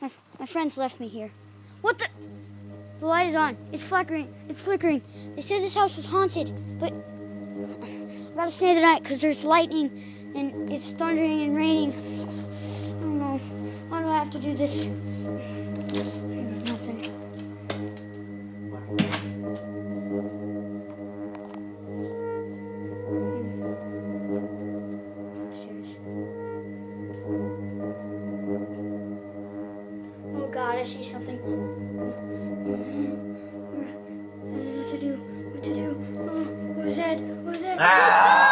My, my friends left me here. What the? The light is on. It's flickering. It's flickering. They said this house was haunted, but I gotta stay the night because there's lightning and it's thundering and raining. I don't know. Why do I have to do this? Oh God, I see something. What to do? What to do? Oh, what was that? What was that? Ah!